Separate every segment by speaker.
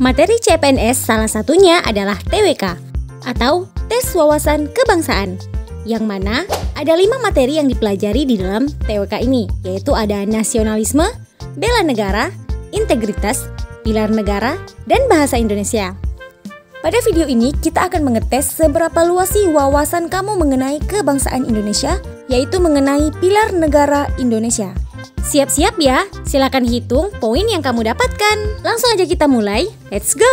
Speaker 1: Materi CPNS salah satunya adalah TWK atau Tes Wawasan Kebangsaan yang mana ada lima materi yang dipelajari di dalam TWK ini yaitu ada nasionalisme, bela negara, integritas, pilar negara, dan bahasa Indonesia. Pada video ini kita akan mengetes seberapa luas sih wawasan kamu mengenai kebangsaan Indonesia, yaitu mengenai pilar negara Indonesia. Siap-siap ya, silakan hitung poin yang kamu dapatkan. Langsung aja kita mulai, let's go!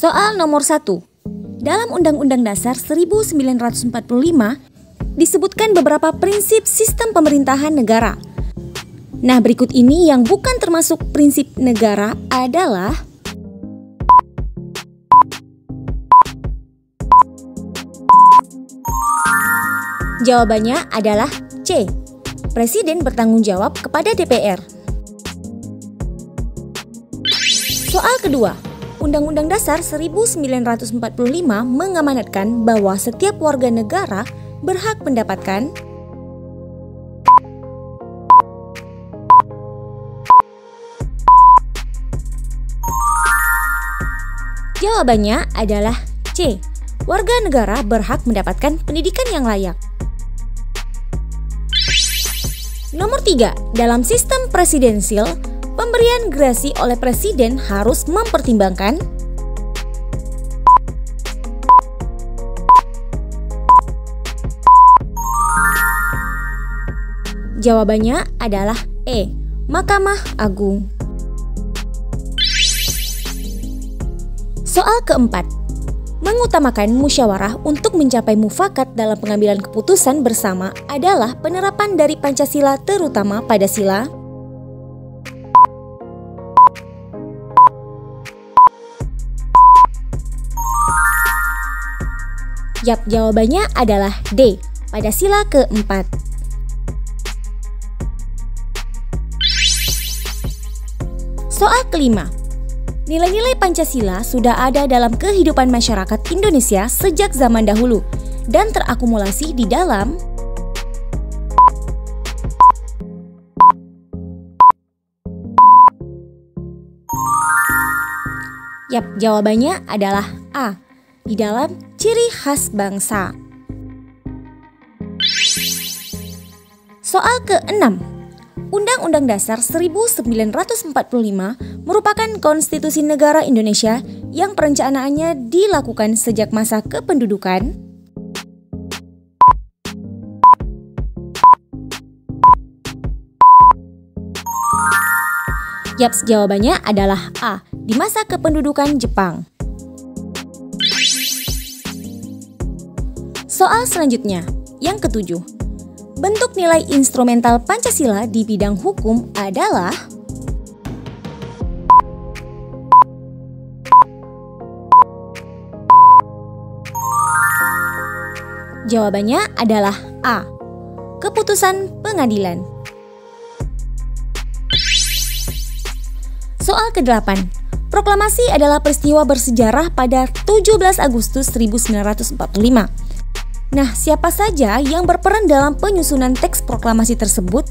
Speaker 1: Soal nomor 1 dalam Undang-Undang Dasar 1945 disebutkan beberapa prinsip sistem pemerintahan negara. Nah, berikut ini yang bukan termasuk prinsip negara adalah Jawabannya adalah C. Presiden bertanggung jawab kepada DPR. Soal kedua, Undang-Undang Dasar 1945 mengamanatkan bahwa setiap warga negara berhak mendapatkan Jawabannya adalah C. Warga negara berhak mendapatkan pendidikan yang layak. Nomor 3. Dalam sistem presidensil, Pemberian gerasi oleh presiden harus mempertimbangkan Jawabannya adalah E. Mahkamah Agung. Soal keempat, mengutamakan musyawarah untuk mencapai mufakat dalam pengambilan keputusan bersama adalah penerapan dari Pancasila terutama pada sila. Yap, jawabannya adalah D, pada sila keempat. Soal kelima, nilai-nilai Pancasila sudah ada dalam kehidupan masyarakat Indonesia sejak zaman dahulu dan terakumulasi di dalam Yap, jawabannya adalah A. Di dalam ciri khas bangsa. Soal ke-6. Undang-Undang Dasar 1945 merupakan konstitusi negara Indonesia yang perencanaannya dilakukan sejak masa kependudukan Yaps, jawabannya adalah A, di masa kependudukan Jepang. Soal selanjutnya, yang ketujuh. Bentuk nilai instrumental Pancasila di bidang hukum adalah Jawabannya adalah A. Keputusan pengadilan. Soal ke-8. Proklamasi adalah peristiwa bersejarah pada 17 Agustus 1945 Nah, siapa saja yang berperan dalam penyusunan teks proklamasi tersebut?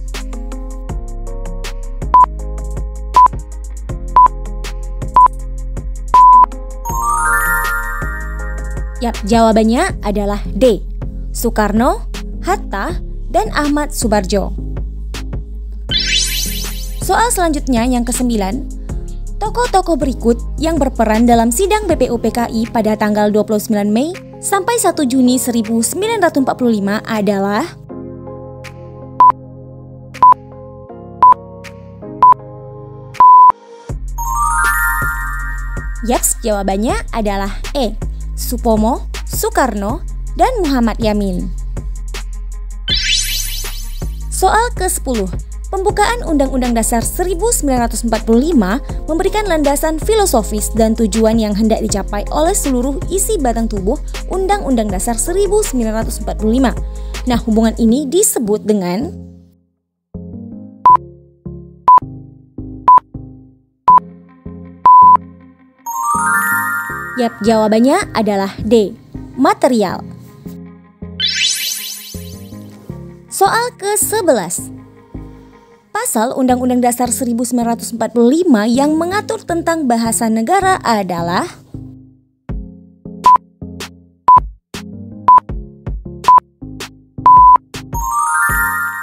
Speaker 1: Yap, jawabannya adalah D. Soekarno, Hatta, dan Ahmad Subarjo. Soal selanjutnya yang kesembilan, tokoh-tokoh berikut yang berperan dalam sidang BPUPKI pada tanggal 29 Mei sampai 1 Juni 1945 adalah Yaps, jawabannya adalah E. Supomo, Soekarno, dan Muhammad Yamin. Soal ke-10. Pembukaan Undang-Undang Dasar 1945 memberikan landasan filosofis dan tujuan yang hendak dicapai oleh seluruh isi batang tubuh Undang-Undang Dasar 1945. Nah, hubungan ini disebut dengan Yap, jawabannya adalah D. Material. Soal ke-11. Pasal Undang-Undang Dasar 1945 yang mengatur tentang bahasa negara adalah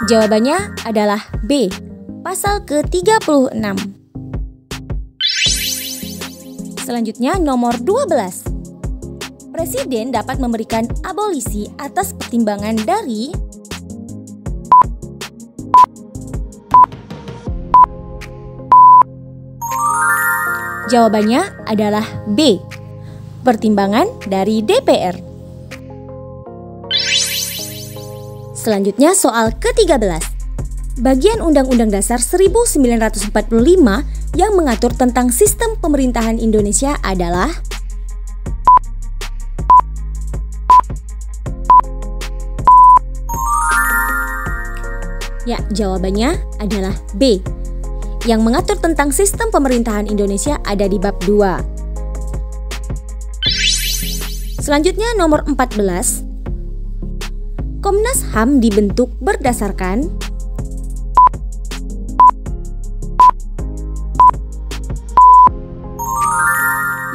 Speaker 1: Jawabannya adalah B. Pasal ke-36. Selanjutnya nomor 12. Presiden dapat memberikan abolisi atas pertimbangan dari Jawabannya adalah B. Pertimbangan dari DPR. Selanjutnya soal ke-13. Bagian Undang-Undang Dasar 1945 yang mengatur tentang sistem pemerintahan Indonesia adalah Ya, jawabannya adalah B yang mengatur tentang sistem pemerintahan Indonesia ada di bab 2. Selanjutnya nomor 14. Komnas HAM dibentuk berdasarkan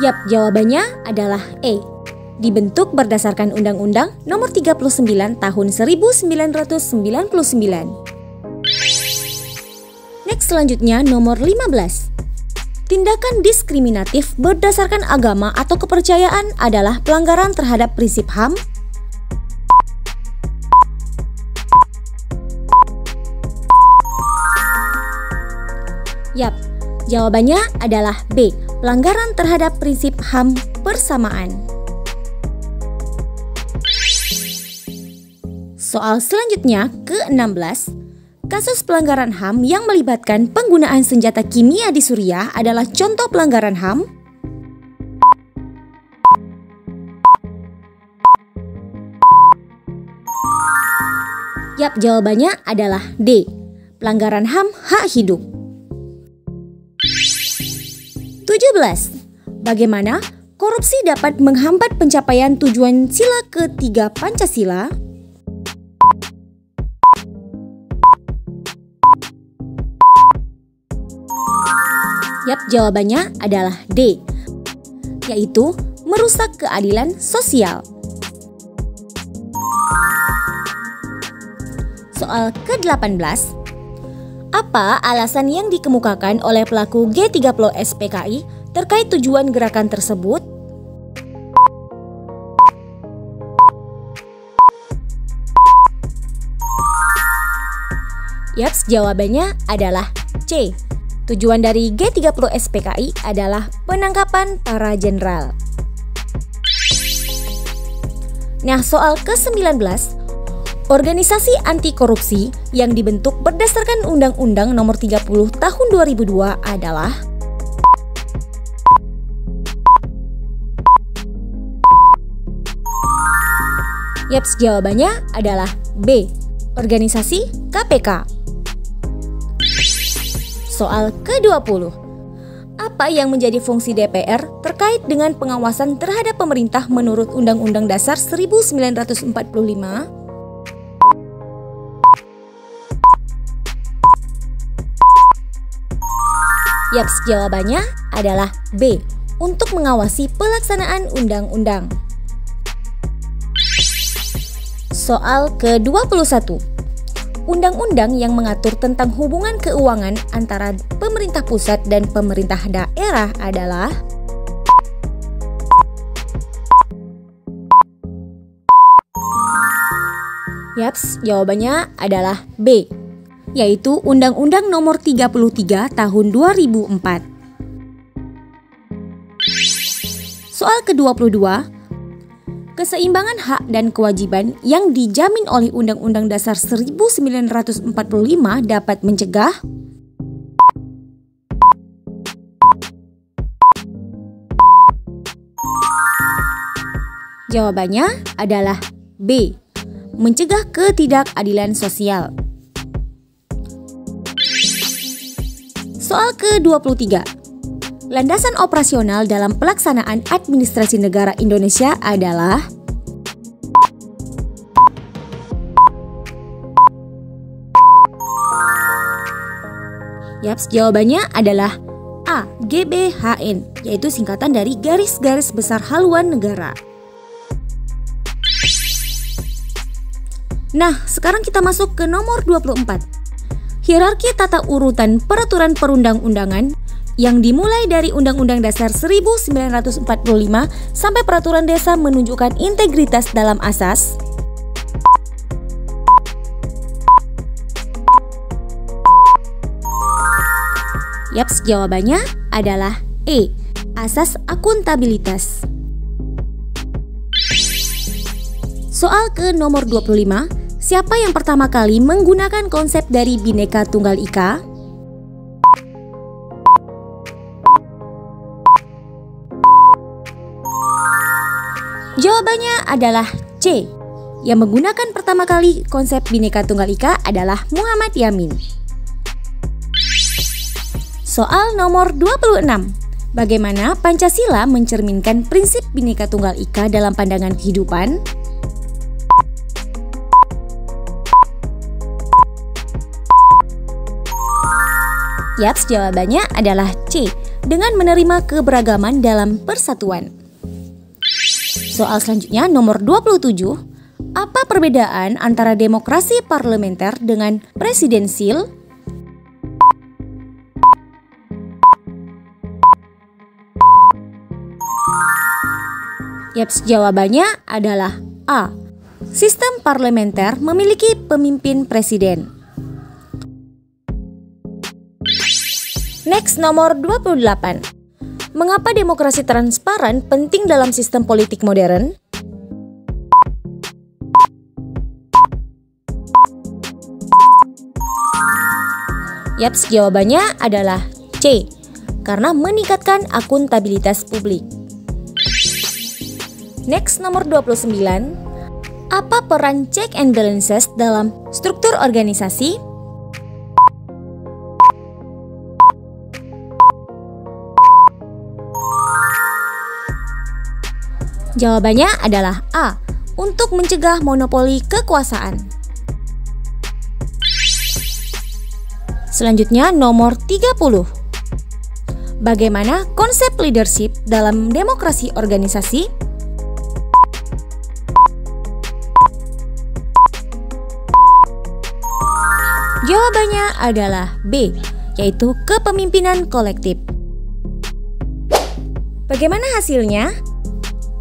Speaker 1: Yap, jawabannya adalah E. Dibentuk berdasarkan Undang-Undang Nomor 39 Tahun 1999. Selanjutnya nomor 15. Tindakan diskriminatif berdasarkan agama atau kepercayaan adalah pelanggaran terhadap prinsip HAM Yap, jawabannya adalah B. Pelanggaran terhadap prinsip HAM persamaan. Soal selanjutnya ke-16 Kasus pelanggaran HAM yang melibatkan penggunaan senjata kimia di Suriah adalah contoh pelanggaran HAM Yap, jawabannya adalah D. Pelanggaran HAM hak hidup. 17. Bagaimana korupsi dapat menghambat pencapaian tujuan sila ketiga Pancasila? Yap, jawabannya adalah D, yaitu merusak keadilan sosial. Soal ke-18, apa alasan yang dikemukakan oleh pelaku G30 SPKI terkait tujuan gerakan tersebut? Yaps, jawabannya adalah C. Tujuan dari G30 SPKI adalah penangkapan para jenderal. Nah, soal ke-19, organisasi anti korupsi yang dibentuk berdasarkan Undang-Undang Nomor 30 Tahun 2002 adalah Yaps, jawabannya adalah B. Organisasi KPK. Soal ke-20. Apa yang menjadi fungsi DPR terkait dengan pengawasan terhadap pemerintah menurut Undang-Undang Dasar 1945? Yaps, jawabannya adalah B. Untuk mengawasi pelaksanaan undang-undang. Soal ke-21. Undang-undang yang mengatur tentang hubungan keuangan antara pemerintah pusat dan pemerintah daerah adalah Yaps, jawabannya adalah B, yaitu Undang-Undang Nomor 33 Tahun 2004. Soal ke-22, keseimbangan hak dan kewajiban yang dijamin oleh Undang-Undang Dasar 1945 dapat mencegah Jawabannya adalah B. Mencegah ketidakadilan sosial. Soal ke-23 Landasan operasional dalam pelaksanaan administrasi negara Indonesia adalah Yaps, jawabannya adalah A. GBHN, yaitu singkatan dari Garis-Garis Besar Haluan Negara. Nah, sekarang kita masuk ke nomor 24. Hierarki tata urutan peraturan perundang-undangan yang dimulai dari Undang-Undang Dasar 1945 sampai peraturan desa menunjukkan integritas dalam asas Yaps, jawabannya adalah E. Asas akuntabilitas. Soal ke nomor 25, siapa yang pertama kali menggunakan konsep dari Bhinneka Tunggal Ika? Jawabannya adalah C. Yang menggunakan pertama kali konsep Bhinneka Tunggal Ika adalah Muhammad Yamin. Soal nomor 26. Bagaimana Pancasila mencerminkan prinsip Bhinneka Tunggal Ika dalam pandangan kehidupan? Yaps, jawabannya adalah C. Dengan menerima keberagaman dalam persatuan. Soal selanjutnya nomor 27. Apa perbedaan antara demokrasi parlementer dengan presidensil? Yaps, jawabannya adalah A. Sistem parlementer memiliki pemimpin presiden. Next nomor 28. Mengapa demokrasi transparan penting dalam sistem politik modern? Yaps, jawabannya adalah C. Karena meningkatkan akuntabilitas publik. Next nomor 29. Apa peran check and balances dalam struktur organisasi? Jawabannya adalah A. Untuk mencegah monopoli kekuasaan. Selanjutnya nomor 30. Bagaimana konsep leadership dalam demokrasi organisasi? Jawabannya adalah B, yaitu kepemimpinan kolektif. Bagaimana hasilnya?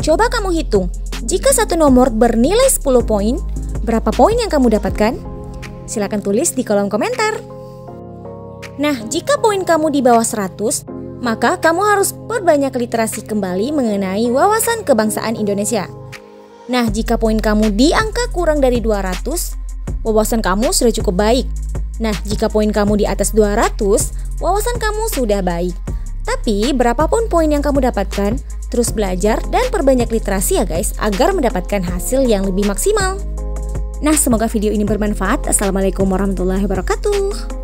Speaker 1: Coba kamu hitung, jika satu nomor bernilai 10 poin, berapa poin yang kamu dapatkan? Silahkan tulis di kolom komentar. Nah, jika poin kamu di bawah 100, maka kamu harus perbanyak literasi kembali mengenai wawasan kebangsaan Indonesia. Nah, jika poin kamu di angka kurang dari 200, wawasan kamu sudah cukup baik. Nah, jika poin kamu di atas 200, wawasan kamu sudah baik. Tapi, berapapun poin yang kamu dapatkan, terus belajar dan perbanyak literasi ya guys, agar mendapatkan hasil yang lebih maksimal. Nah, semoga video ini bermanfaat. Assalamualaikum warahmatullahi wabarakatuh.